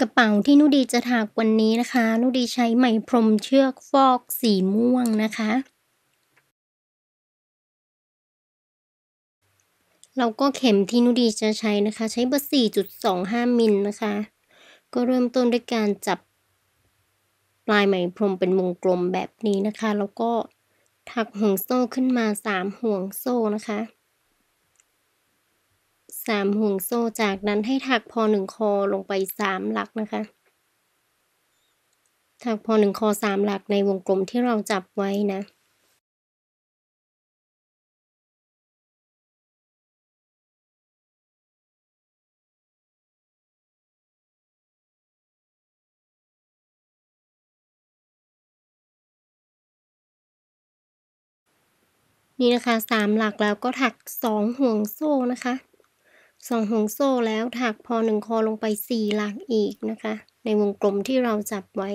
กระเป๋าที่นุดีจะถักวันนี้นะคะ นุดีใช้ไหมพรมเชือกฟอกสีม่วงนะคะ เราก็เข็มที่นุดีจะใช้นะคะ ใช้เบอร์4.25มิลนะคะ ก็เริ่มต้นด้วยการจับปลายไหมพรมเป็นวงกลมแบบนี้นะคะ แล้วก็ถักห่วงโซ่ขึ้นมา 3 ห่วงโซ่นะคะ สามห่วงโซ่จากนั้นให้ถักพอหนึ่งคอลงไปสามหลักนะคะ ถักพอหนึ่งคอสามหลักในวงกลมที่เราจับไว้นะนี่นะคะสามหลักแล้วก็ถักสองห่วงโซ่นะคะ สองห่วงโซ่แล้วถักพอหนึ่งคอลงไปสี่หลักอีกนะคะ ในวงกลมที่เราจับไว้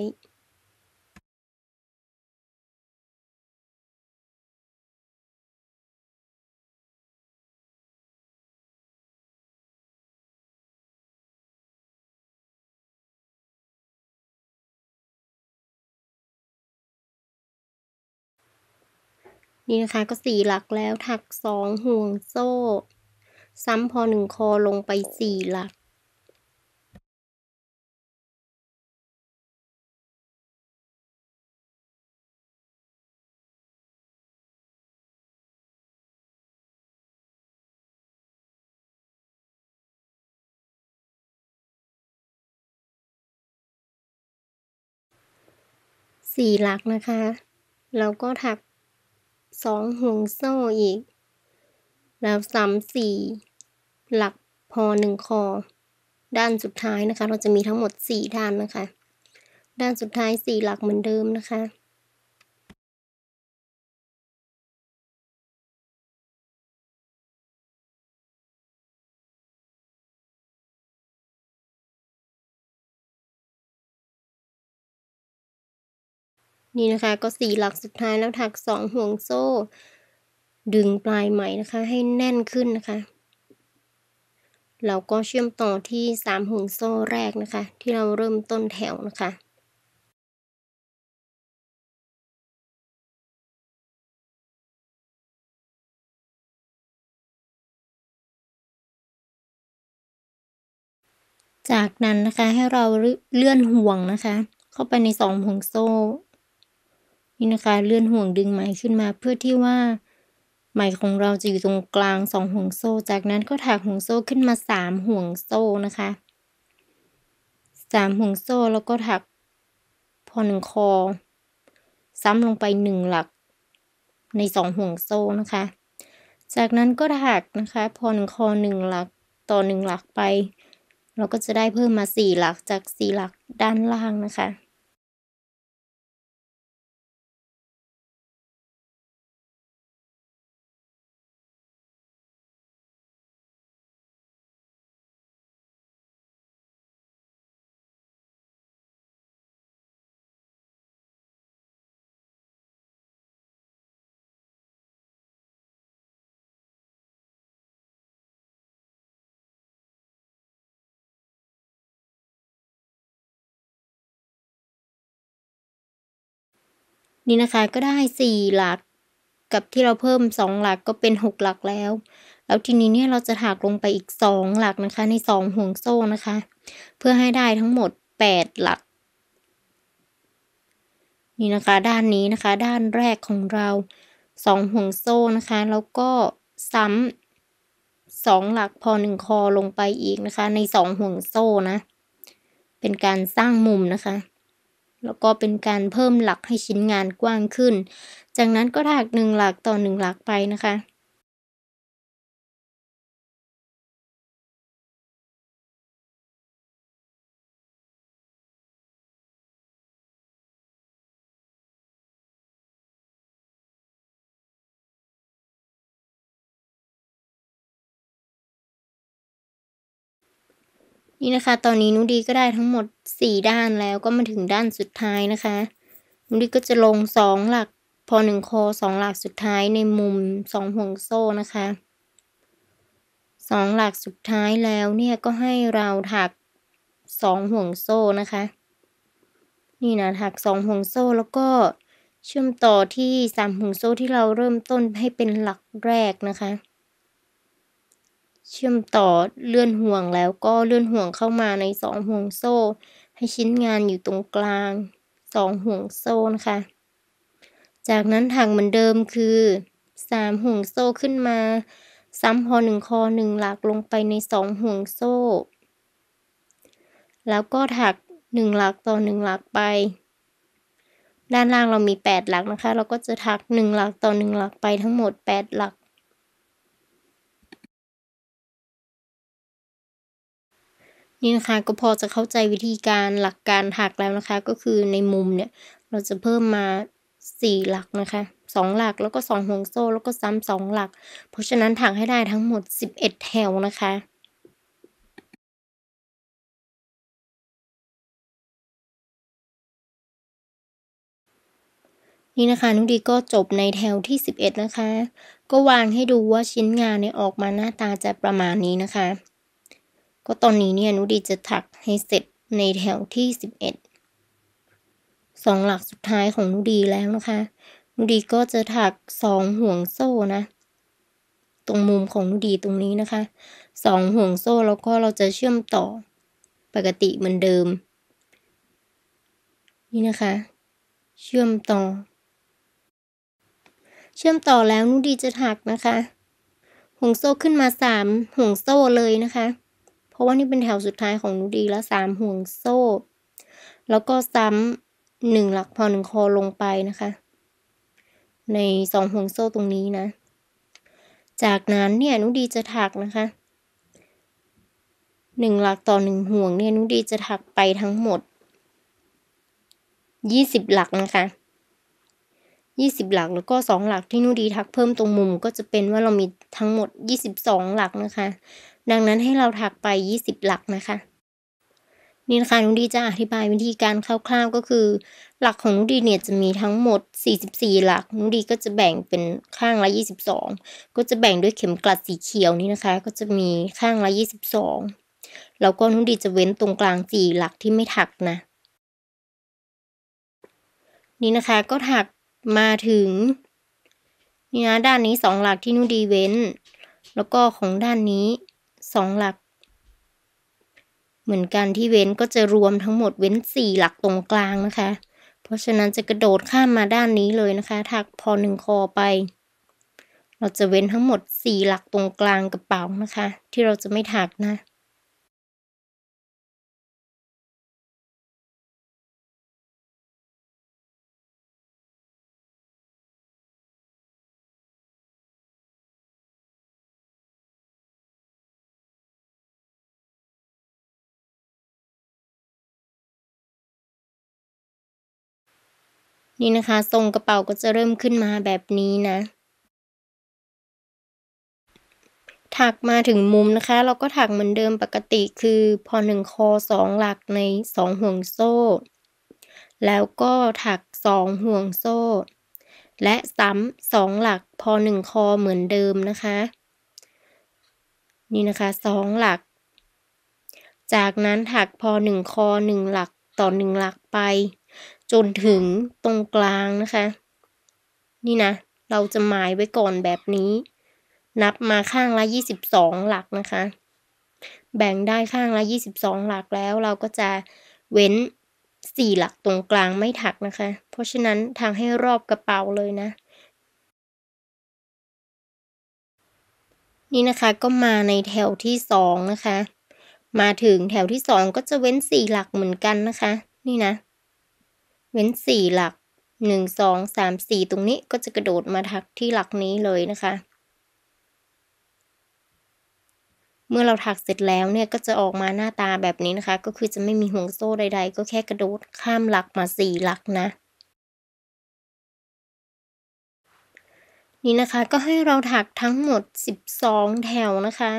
นี่นะคะก็สี่หลักแล้วถักสองห่วงโซ่ ซ้ำพอหนึ่งคอลงไปสี่หลักสี่หลักนะคะ แล้วก็ถักสองห่วงโซ่อีก แล้วซ้ำสี่ หลักพอหนึ่งคอ ด้านสุดท้ายนะคะ เราจะมีทั้งหมดสี่ด้านนะคะ ด้านสุดท้ายสี่หลักเหมือนเดิมนะคะนี่นะคะก็สี่หลักสุดท้ายแล้วถักสองห่วงโซ่ ดึงปลายไหมนะคะ ให้แน่นขึ้นนะคะ เราก็เชื่อมต่อที่สามห่วงโซ่แรกนะคะ ที่เราเริ่มต้นแถวนะคะจากนั้นนะคะให้เราเลื่อนห่วงนะคะ เข้าไปในสองห่วงโซ่นี่นะคะ เลื่อนห่วงดึงไหมขึ้นมาเพื่อที่ว่า ไหมของเราจะอยู่ตรงกลางสองห่วงโซ่ จากนั้นก็ถักห่วงโซ่ขึ้นมาสามห่วงโซ่นะคะสามห่วงโซ่แล้วก็ถักพอหนึ่งคอ ซ้ำลงไปหนึ่งหลัก ในสองห่วงโซ่นะคะ จากนั้นก็ถักนะคะพอหนึ่งคอหนึ่งหลักต่อหนึ่งหลักไป เราก็จะได้เพิ่มมาสี่หลักจากสี่หลักด้านล่างนะคะ นี่นะคะก็ได้สี่หลัก กับที่เราเพิ่มสองหลักก็เป็นหกหลักแล้ว แล้วทีนี้เนี่ยเราจะถักลงไปอีกสองหลักนะคะ ในสองห่วงโซ่นะคะ เพื่อให้ได้ทั้งหมดแปดหลัก นี่นะคะด้านนี้นะคะ ด้านแรกของเราสองห่วงโซ่นะคะ แล้วก็ซ้ำสองหลักพอหนึ่งคอลงไปอีกนะคะ ในสองห่วงโซ่นะ เป็นการสร้างมุมนะคะ แล้วก็เป็นการเพิ่มหลักให้ชิ้นงานกว้างขึ้น จากนั้นก็ถักหนึ่งหลักต่อหนึ่งหลักไปนะคะ นี่นะคะ ตอนนี้นุดีก็ได้ทั้งหมดสี่ด้านแล้วก็มาถึงด้านสุดท้ายนะคะ นุดีก็จะลงสองหลักพอหนึ่งคอสองหลักสุดท้ายในมุมสองห่วงโซ่นะคะสองหลักสุดท้ายแล้วเนี่ยก็ให้เราถักสองห่วงโซ่นะคะ นี่นะถักสองห่วงโซ่แล้วก็เชื่อมต่อที่สามห่วงโซ่ที่เราเริ่มต้นให้เป็นหลักแรกนะคะ เชื่อมต่อเลื่อนห่วงแล้วก็เลื่อนห่วงเข้ามาในสองห่วงโซ่ ให้ชิ้นงานอยู่ตรงกลางสองห่วงโซ่นะคะ จากนั้นถักเหมือนเดิมคือสามห่วงโซ่ขึ้นมา ซ้ำพอหนึ่งคอหนึ่งหลักลงไปในสองห่วงโซ่ แล้วก็ถักหนึ่งหลักต่อหนึ่งหลักไป ด้านล่างเรามีแปดหลักนะคะ เราก็จะถักหนึ่งหลักต่อหนึ่งหลักไปทั้งหมดแปดหลัก นี่นะคะก็พอจะเข้าใจวิธีการหลักการถักแล้วนะคะ ก็คือในมุมเนี่ยเราจะเพิ่มมาสี่หลักนะคะสองหลักแล้วก็สองห่วงโซ่แล้วก็ซ้ำสองหลัก เพราะฉะนั้นถักให้ได้ทั้งหมดสิบเอ็ดแถวนะคะนี่นะคะนุดีก็จบในแถวที่ 11 นะคะ ก็วางให้ดูว่าชิ้นงานเนี่ยออกมาหน้าตาจะประมาณนี้นะคะ ก็ตอนนี้เนี่ยนุดีจะถักให้เสร็จในแถวที่ 11 สองหลักสุดท้ายของนุดีแล้วนะคะนุดีก็จะถักสองห่วงโซ่นะ ตรงมุมของนุดีตรงนี้นะคะสองห่วงโซ่แล้วก็เราจะเชื่อมต่อปกติเหมือนเดิม นี่นะคะ เชื่อมต่อ เชื่อมต่อแล้วนุดีจะถักนะคะห่วงโซ่ขึ้นมาสามห่วงโซ่เลยนะคะ ราะว่านี่เป็นแถวสุดท้ายของนุดีแล้วสามห่วงโซ่ แล้วก็ซ้ำหนึ่งหลักพอหนึ่งคอลงไปนะคะ ในสองห่วงโซ่ตรงนี้นะ จากนั้นเนี่ยนุดีจะถักนะคะหนึ่งหลักต่อหนึ่งห่วงเนี่ยนุดีจะถักไปทั้งหมดยี่สิบหลักนะคะยี่สิบหลักแล้วก็สองหลักที่นูดีทักเพิ่มตรงมุมก็จะเป็นว่าเรามีทั้งหมดยี่สิบสองหลักนะคะ ดังนั้นให้เราถักไปยี่สิบหลักนะคะนี่นะคะนุดีจะอธิบายวิธีการคร่าวๆก็คือ หลักของนุดีเนี่ยจะมีทั้งหมด 44 หลักนุดีก็จะแบ่งเป็นข้างละ 22 ก็จะแบ่งด้วยเข็มกลัดสีเขียวนี่นะคะ ก็จะมีข้างละ 22 แล้วก็นุดีจะเว้นตรงกลาง4หลักที่ไม่ถักนะ นี่นะคะก็ถักมาถึงนี่นะด้านนี้สองหลักที่นูดีเว้น แล้วก็ของด้านนี้ สองหลัก เหมือนกันที่เว้นก็จะรวมทั้งหมดเว้นสี่หลักตรงกลางนะคะ เพราะฉะนั้นจะกระโดดข้ามมาด้านนี้เลยนะคะถักพอหนึ่งคอไป เราจะเว้นทั้งหมดสี่หลักตรงกลางกระเป๋านะคะ ที่เราจะไม่ถักนะ นี่นะคะ ทรงกระเป๋าก็จะเริ่มขึ้นมาแบบนี้นะ ถักมาถึงมุมนะคะ เราก็ถักเหมือนเดิมปกติคือพอหนึ่งคอสองหลักในสองห่วงโซ่ แล้วก็ถักสองห่วงโซ่ และซ้ำสองหลักพอหนึ่งคอเหมือนเดิมนะคะ นี่นะคะสองหลัก จากนั้นถักพอหนึ่งคอหนึ่งหลักต่อหนึ่งหลักไป จนถึงตรงกลางนะคะ นี่นะ เราจะหมายไว้ก่อนแบบนี้ นับมาข้างละยี่สิบสองหลักนะคะ แบ่งได้ข้างละยี่สิบสองหลักแล้ว เราก็จะเว้นสี่หลักตรงกลางไม่ถักนะคะ เพราะฉะนั้นทางให้รอบกระเป๋าเลยนะ นี่นะคะก็มาในแถวที่สองนะคะ มาถึงแถวที่สองก็จะเว้นสี่หลักเหมือนกันนะคะ นี่นะ เว้นสี่หลักหนึ่งสองสามสี่ตรงนี้ก็จะกระโดดมาทักที่หลักนี้เลยนะคะ เมื่อเราถักเสร็จแล้วเนี่ยก็จะออกมาหน้าตาแบบนี้นะคะ ก็คือจะไม่มีห่วงโซ่ใด ๆ ก็แค่กระโดดข้ามหลักมาสี่หลักนะนี่นะคะก็ให้เราถักทั้งหมดสิบสองแถวนะคะ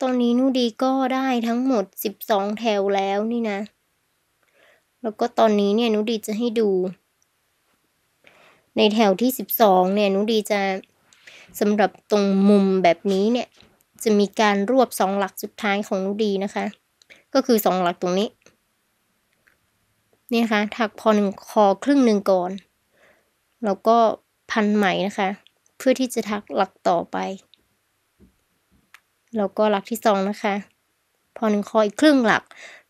ตอนนี้นูดีก็ได้ทั้งหมดสิบสองแถวแล้วนี่นะ แล้วก็ตอนนี้เนี่ยนุดีจะให้ดู ในแถวที่สิบสองเนี่ยนุดีจะสำหรับตรงมุมแบบนี้เนี่ย จะมีการรวบสองหลักสุดท้ายของนุดีนะคะ ก็คือสองหลักตรงนี้เนี่นะคะถักพอหนึ่งคอครึ่งหนึ่งก่อน แล้วก็พันไหมนะคะ เพื่อที่จะถักหลักต่อไป แล้วก็หลักที่สองนะคะ พอหนึ่งคออีกครึ่งหลัก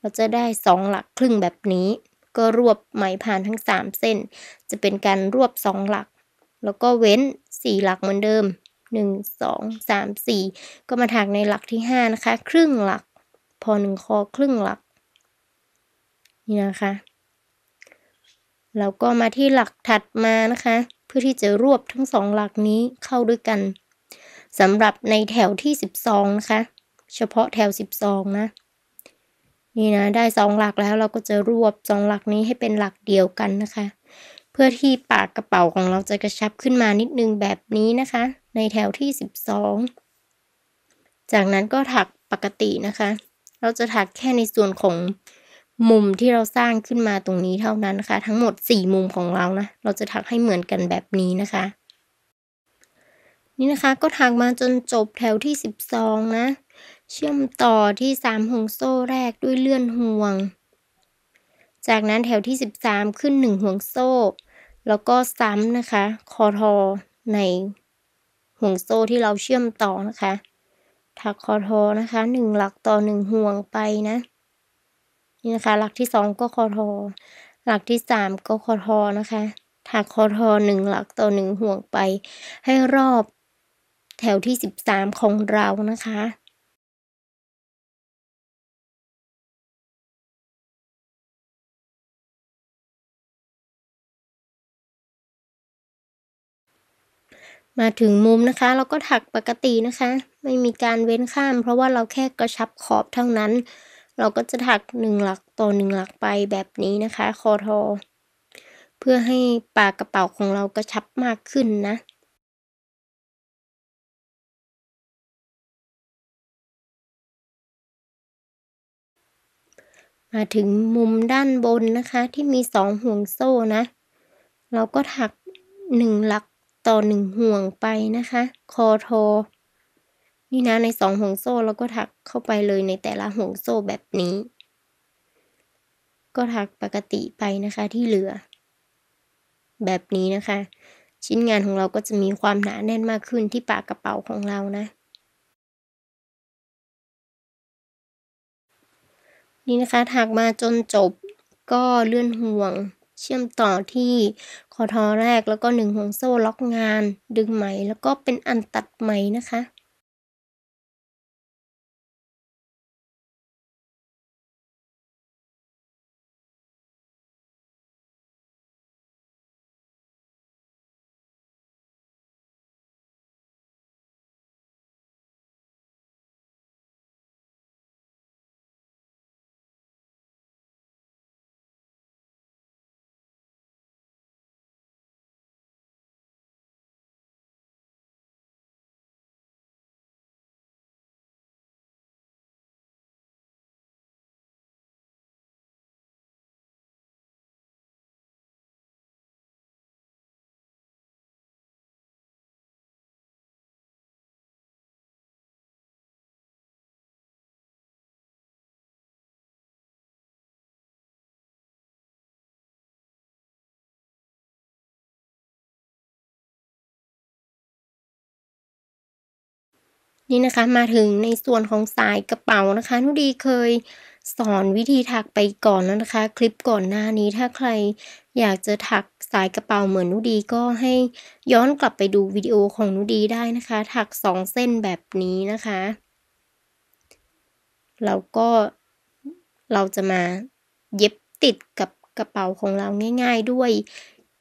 เราจะได้สองหลักครึ่งแบบนี้ ก็รวบไหมผ่านทั้งสามเส้น จะเป็นการรวบสองหลัก แล้วก็เว้นสี่หลักเหมือนเดิมหนึ่งสองสามสี่ก็มาถักในหลักที่ห้านะคะ ครึ่งหลัก พอหนึ่งคอครึ่งหลัก นี่นะคะแล้วก็มาที่หลักถัดมานะคะ เพื่อที่จะรวบทั้งสองหลักนี้เข้าด้วยกันสำหรับในแถวที่สิบสองนะคะ เฉพาะแถวสิบสองนะ นี่นะได้สองหลักแล้วเราก็จะรวบสองหลักนี้ให้เป็นหลักเดียวกันนะคะ เพื่อที่ปากกระเป๋าของเราจะกระชับขึ้นมานิดนึงแบบนี้นะคะ ในแถวที่สิบสองจากนั้นก็ถักปกตินะคะ เราจะถักแค่ในส่วนของมุมที่เราสร้างขึ้นมาตรงนี้เท่านั้นนะคะ ทั้งหมดสี่มุมของเรานะเราจะถักให้เหมือนกันแบบนี้นะคะ นี่นะคะก็ถักมาจนจบแถวที่สิบสองนะ เชื่อมต่อที่สามห่วงโซ่แรกด้วยเลื่อนห่วง จากนั้นแถวที่สิบสามขึ้นหนึ่งห่วงโซ่ แล้วก็ซ้ำนะคะ คอทอในห่วงโซ่ที่เราเชื่อมต่อนะคะ ถักคอทอนะคะหนึ่งหลักต่อหนึ่งห่วงไปนะ นี่นะคะ หลักที่สองก็คอทอ หลักที่สามก็คอทอนะคะ ถักคอทอหนึ่งหลักต่อหนึ่งห่วงไป ให้รอบแถวที่สิบสามของเรานะคะ มาถึงมุมนะคะ เราก็ถักปกตินะคะ ไม่มีการเว้นข้าม เพราะว่าเราแค่กระชับขอบเท่านั้น เราก็จะถักหนึ่งหลักต่อหนึ่งหลักไปแบบนี้นะคะ คอทอ เพื่อให้ปากกระเป๋าของเรากระชับมากขึ้นนะมาถึงมุมด้านบนนะคะที่มีสองห่วงโซ่นะ เราก็ถักหนึ่งหลัก ต่อหนึ่งห่วงไปนะคะ คอทอ นี่นะในสองห่วงโซ่แล้วก็ถักเข้าไปเลยในแต่ละห่วงโซ่แบบนี้ ก็ถักปกติไปนะคะที่เหลือ แบบนี้นะคะ ชิ้นงานของเราก็จะมีความหนาแน่นมากขึ้นที่ปากกระเป๋าของเรานะนี่นะคะถักมาจนจบก็เลื่อนห่วง เชื่อมต่อที่คอทอแรกแล้วก็หนึ่งห่วงโซ่ล็อกงาน ดึงไหมแล้วก็เป็นอันตัดไหมนะคะ นี่นะคะมาถึงในส่วนของสายกระเป๋านะคะนุดีเคยสอนวิธีถักไปก่อนแล้วนะคะ คลิปก่อนหน้านี้ถ้าใครอยากจะถักสายกระเป๋าเหมือนนุดีก็ให้ย้อนกลับไปดูวิดีโอของนุดีได้นะคะ ถักสองเส้นแบบนี้นะคะแล้วก็เราจะมาเย็บติดกับกระเป๋าของเราง่าย ๆ ด้วย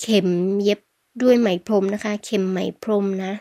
เข็มเย็บด้วยไหมพรมนะคะ เข็มไหมพรมนะ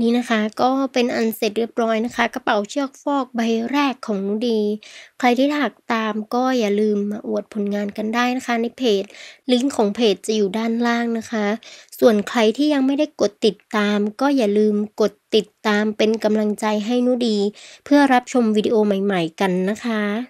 นี่นะคะก็เป็นอันเสร็จเรียบร้อยนะคะ กระเป๋าเชือกฟอกใบแรกของนุดี ใครที่ถักตามก็อย่าลืมมาอวดผลงานกันได้นะคะ ในเพจ ลิงก์ของเพจจะอยู่ด้านล่างนะคะ ส่วนใครที่ยังไม่ได้กดติดตาม ก็อย่าลืมกดติดตามเป็นกำลังใจให้นุดี เพื่อรับชมวิดีโอใหม่ ๆ กันนะคะ